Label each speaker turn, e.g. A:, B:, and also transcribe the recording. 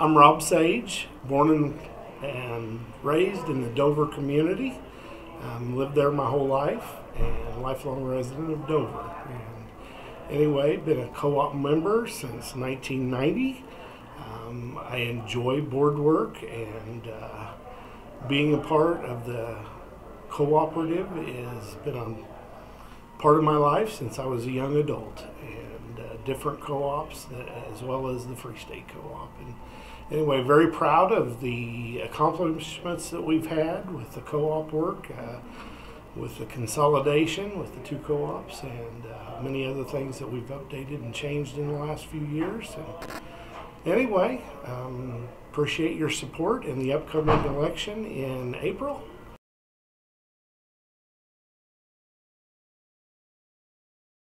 A: I'm Rob Sage, born and, raised in the Dover community. Um, lived there my whole life and lifelong resident of Dover. And anyway, been a co-op member since 1990. Um, I enjoy board work and uh, being a part of the cooperative has been a part of my life since I was a young adult uh, different co-ops that, as well as the FreeState Co-op. And anyway, very proud of the accomplishments that we've had with the co-op work, uh, with the consolidation with the two co-ops, and uh, many other things that we've updated and changed in the last few years. And anyway, um, appreciate your support in the upcoming election in April.